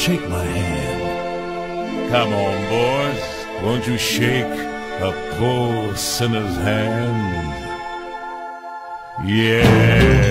shake my hand. Come on, boys. Won't you shake a poor sinner's hand? Yeah.